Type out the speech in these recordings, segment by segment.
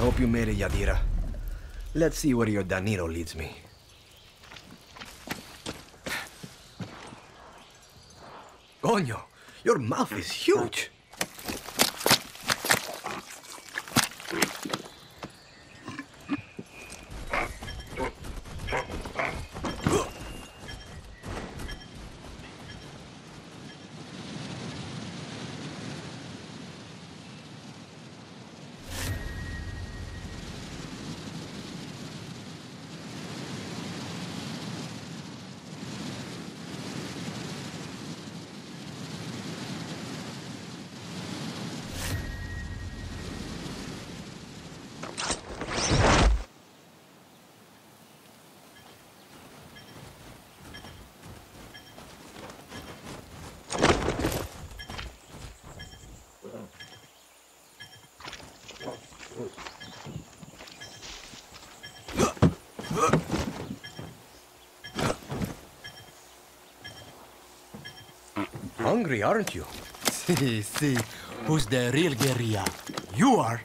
hope you made it, Yadira. Let's see where your Danilo leads me. Coño, your mouth is huge. Hungry, aren't you? See, see, who's the real guerrilla? You are.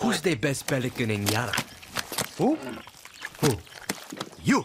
Who's the best pelican in Yara? Who? Who? You!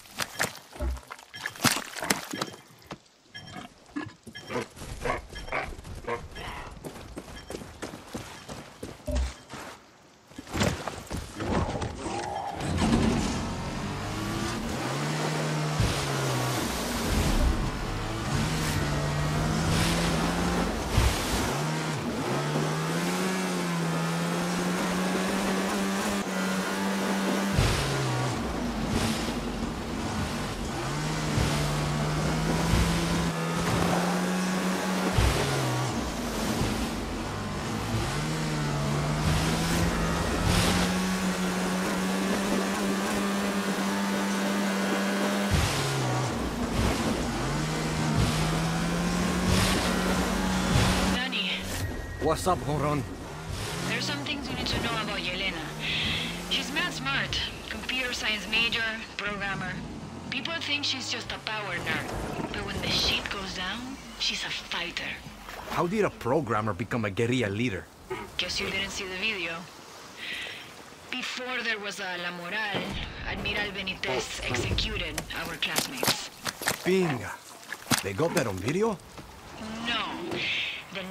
What's up, Ron? there's some things you need to know about Yelena. She's mad smart. Computer science major, programmer. People think she's just a power nerd. But when the shit goes down, she's a fighter. How did a programmer become a guerrilla leader? Guess you didn't see the video. Before there was a La Moral, Admiral Benitez executed our classmates. Pinga. They got that on video? No. The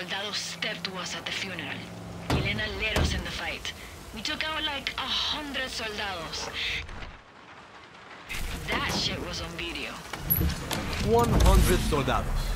soldados stepped to us at the funeral. Yelena led us in the fight. We took out like a hundred soldados. That shit was on video. 100 soldados.